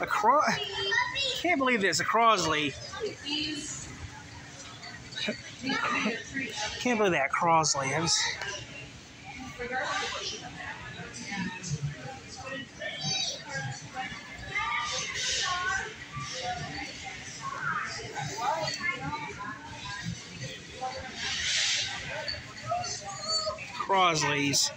a cro can't believe this, a Crosley. can't believe that Crosley. I was Crosleys.